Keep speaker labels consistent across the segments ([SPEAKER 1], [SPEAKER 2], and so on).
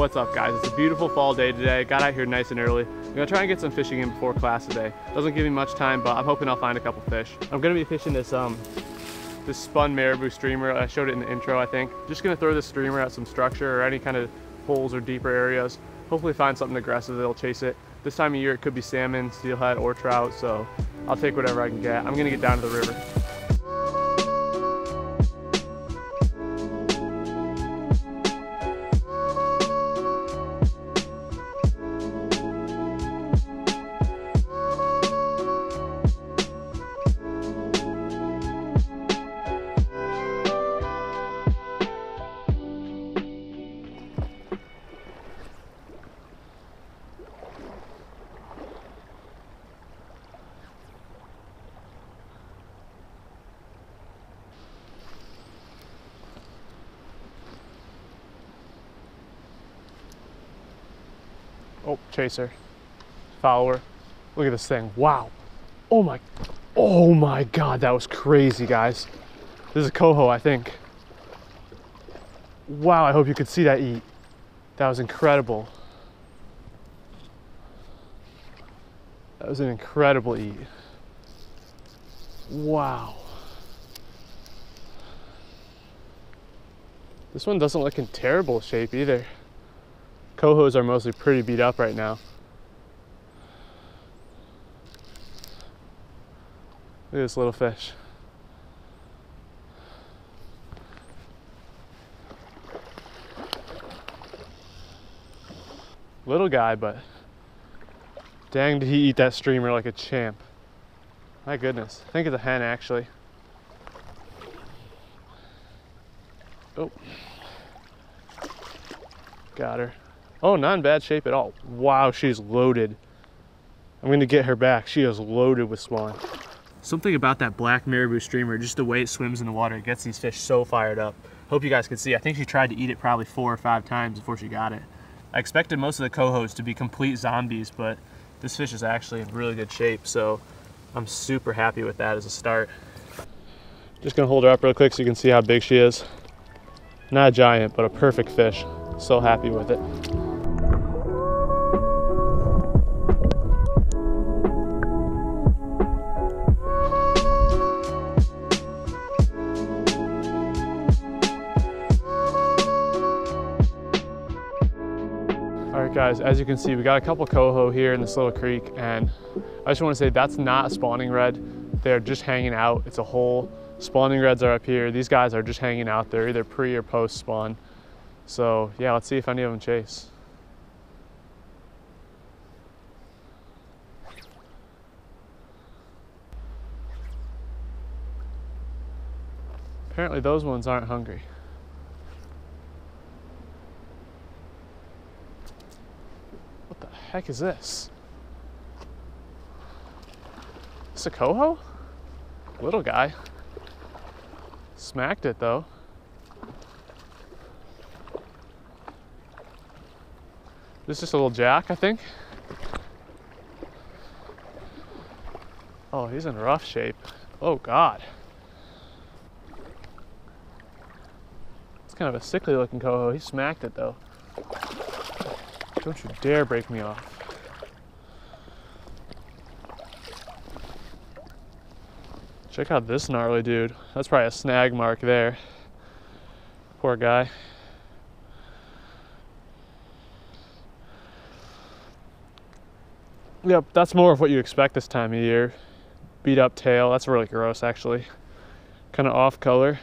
[SPEAKER 1] What's up guys? It's a beautiful fall day today. Got out here nice and early. I'm gonna try and get some fishing in before class today. Doesn't give me much time, but I'm hoping I'll find a couple fish. I'm gonna be fishing this um this spun marabou streamer. I showed it in the intro, I think. Just gonna throw this streamer at some structure or any kind of holes or deeper areas. Hopefully find something aggressive that'll chase it. This time of year it could be salmon, steelhead, or trout, so I'll take whatever I can get. I'm gonna get down to the river. Oh, chaser, follower. Look at this thing. Wow. Oh my, oh my God, that was crazy, guys. This is a coho, I think. Wow, I hope you could see that eat. That was incredible. That was an incredible eat. Wow. This one doesn't look in terrible shape either. Cohos are mostly pretty beat up right now. Look at this little fish. Little guy, but dang did he eat that streamer like a champ. My goodness, I think it's a hen actually. Oh, got her. Oh, not in bad shape at all. Wow, she's loaded. I'm gonna get her back. She is loaded with spawn. Something about that black marabou streamer, just the way it swims in the water, it gets these fish so fired up. Hope you guys can see. I think she tried to eat it probably four or five times before she got it. I expected most of the cohos to be complete zombies, but this fish is actually in really good shape, so I'm super happy with that as a start. Just gonna hold her up real quick so you can see how big she is. Not a giant, but a perfect fish. So happy with it. Guys, as you can see, we got a couple coho here in this little creek and I just wanna say that's not a spawning redd. They're just hanging out. It's a hole. Spawning redds are up here. These guys are just hanging out. They're either pre or post spawn. So yeah, let's see if any of them chase. Apparently those ones aren't hungry. What the heck is this? Is a coho? Little guy. Smacked it though. This is just a little jack, I think. Oh, he's in rough shape. Oh God. It's kind of a sickly looking coho. He smacked it though. Don't you dare break me off. Check out this gnarly dude. That's probably a snag mark there. Poor guy. Yep, that's more of what you expect this time of year. Beat up tail, that's really gross actually. Kind of off color.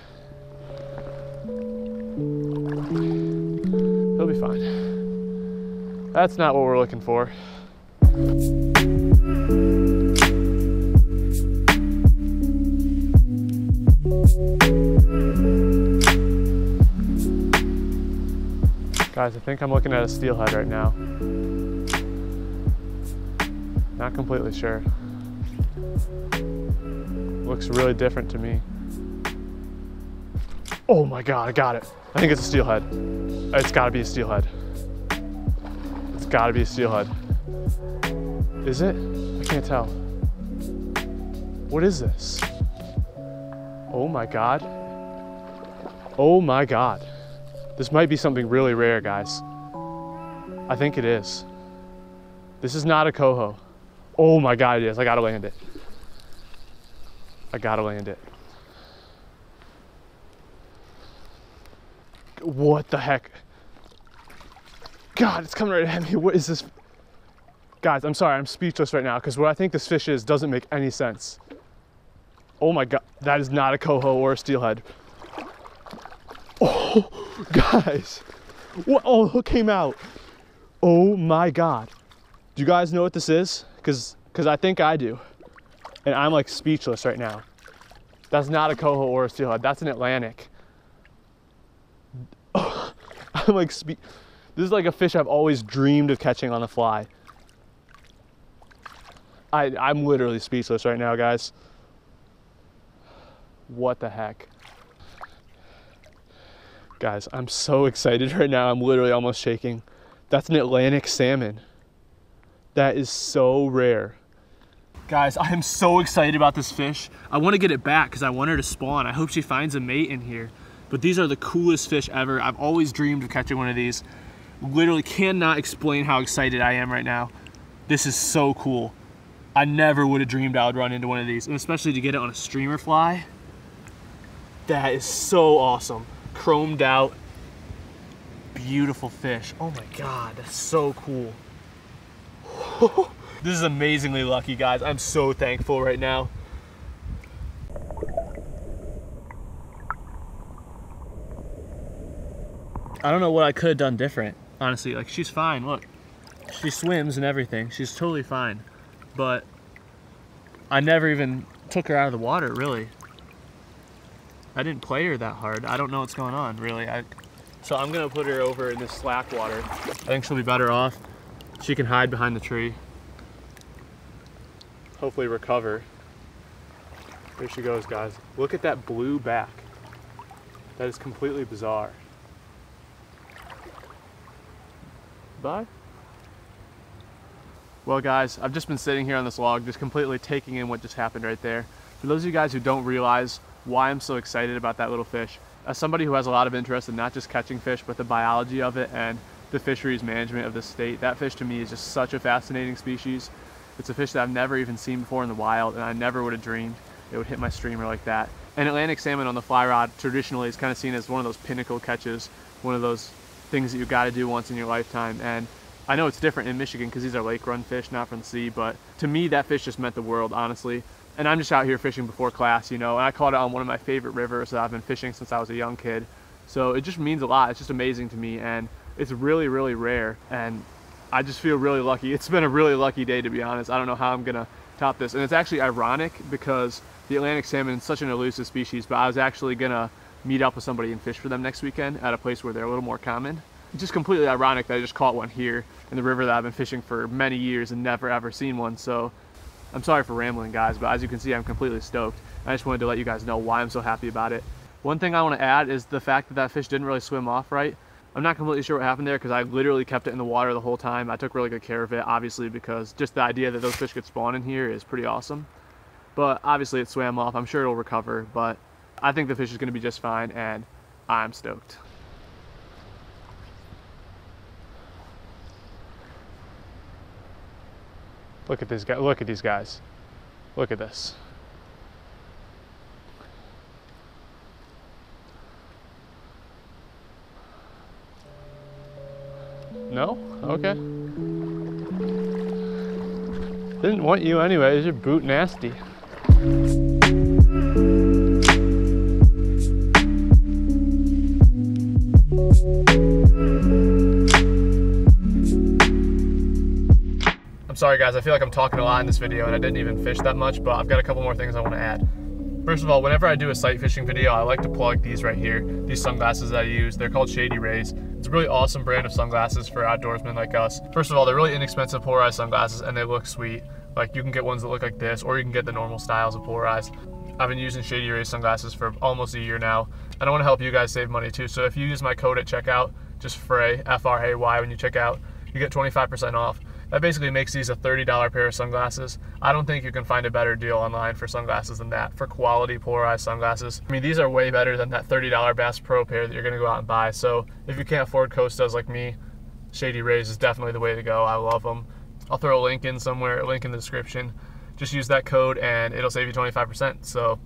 [SPEAKER 1] That's not what we're looking for. Guys, I think I'm looking at a steelhead right now. Not completely sure. Looks really different to me. Oh my God, I got it. I think it's a steelhead. It's gotta be a steelhead. Gotta be a steelhead. Is it? I can't tell. What is this? Oh my God. Oh my God. This might be something really rare, guys. I think it is. This is not a coho. Oh my God, it is. I gotta land it. I gotta land it. What the heck? God, it's coming right at me. What is this? Guys, I'm sorry, I'm speechless right now because what I think this fish is doesn't make any sense. Oh my God, that is not a coho or a steelhead. Oh, guys. What? Oh, it came out. Oh my God. Do you guys know what this is? Because because I think I do. And I'm like speechless right now. That's not a coho or a steelhead. That's an Atlantic. Oh, I'm like spe- This is like a fish I've always dreamed of catching on the fly. I, I'm literally speechless right now, guys. What the heck? Guys, I'm so excited right now. I'm literally almost shaking. That's an Atlantic salmon. That is so rare. Guys, I am so excited about this fish. I want to get it back because I want her to spawn. I hope she finds a mate in here. But these are the coolest fish ever. I've always dreamed of catching one of these. Literally cannot explain how excited I am right now. This is so cool. I never would have dreamed I would run into one of these, and especially to get it on a streamer fly. That is so awesome. Chromed out, beautiful fish. Oh my God, that's so cool. this is amazingly lucky, guys. I'm so thankful right now. I don't know what I could have done different, honestly. Like, she's fine, look. She swims and everything. She's totally fine. But I never even took her out of the water, really. I didn't play her that hard. I don't know what's going on, really. I, so I'm gonna put her over in this slack water. I think she'll be better off. She can hide behind the tree. Hopefully recover. There she goes, guys. Look at that blue back. That is completely bizarre. Bye. Well guys, I've just been sitting here on this log just completely taking in what just happened right there. For those of you guys who don't realize why I'm so excited about that little fish, as somebody who has a lot of interest in not just catching fish, but the biology of it and the fisheries management of the state, that fish to me is just such a fascinating species. It's a fish that I've never even seen before in the wild and I never would have dreamed it would hit my streamer like that. And Atlantic salmon on the fly rod traditionally is kind of seen as one of those pinnacle catches, one of those things that you got to do once in your lifetime. And I know it's different in Michigan because these are lake run fish, not from the sea, but to me, that fish just meant the world, honestly. And I'm just out here fishing before class, you know, and I caught it on one of my favorite rivers that I've been fishing since I was a young kid. So it just means a lot. It's just amazing to me. And it's really, really rare. And I just feel really lucky. It's been a really lucky day, to be honest. I don't know how I'm going to top this. And it's actually ironic because the Atlantic salmon is such an elusive species, but I was actually going to meet up with somebody and fish for them next weekend at a place where they're a little more common. It's just completely ironic that I just caught one here in the river that I've been fishing for many years and never ever seen one. So I'm sorry for rambling guys, but as you can see, I'm completely stoked. I just wanted to let you guys know why I'm so happy about it. One thing I want to add is the fact that that fish didn't really swim off right. I'm not completely sure what happened there because I literally kept it in the water the whole time. I took really good care of it, obviously, because just the idea that those fish could spawn in here is pretty awesome. But obviously it swam off. I'm sure it'll recover, but I think the fish is going to be just fine, and I'm stoked. Look at this guy. Look at these guys. Look at this. No? Okay. Didn't want you anyways. Your boot nasty. Sorry guys, I feel like I'm talking a lot in this video and I didn't even fish that much, but I've got a couple more things I want to add. First of all, whenever I do a sight fishing video, I like to plug these right here, these sunglasses that I use. They're called Shady Rays. It's a really awesome brand of sunglasses for outdoorsmen like us. First of all, they're really inexpensive polarized sunglasses and they look sweet. Like you can get ones that look like this or you can get the normal styles of polarized. I've been using Shady Rays sunglasses for almost a year now and I want to help you guys save money too. So if you use my code at checkout, just FRAY, F-R-A-Y when you check out, you get 25% off. That basically makes these a $30 pair of sunglasses. I don't think you can find a better deal online for sunglasses than that, for quality polarized sunglasses. I mean, these are way better than that $30 Bass Pro pair that you're gonna go out and buy. So if you can't afford Costas like me, Shady Rays is definitely the way to go. I love them. I'll throw a link in somewhere, a link in the description. Just use that code and it'll save you 25%. So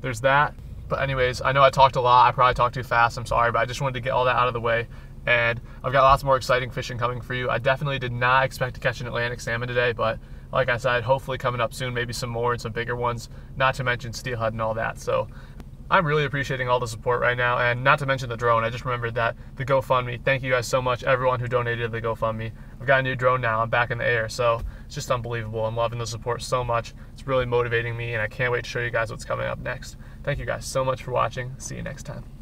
[SPEAKER 1] there's that. But anyways, I know I talked a lot. I probably talked too fast. I'm sorry, but I just wanted to get all that out of the way. And I've got lots more exciting fishing coming for you. I definitely did not expect to catch an Atlantic salmon today, but like I said, hopefully coming up soon, maybe some more and some bigger ones, not to mention steelhead and all that. So I'm really appreciating all the support right now, and not to mention the drone. I just remembered that the GoFundMe. Thank you guys so much, everyone who donated to the GoFundMe. I've got a new drone now. I'm back in the air, so it's just unbelievable. I'm loving the support so much. It's really motivating me, and I can't wait to show you guys what's coming up next. Thank you guys so much for watching. See you next time.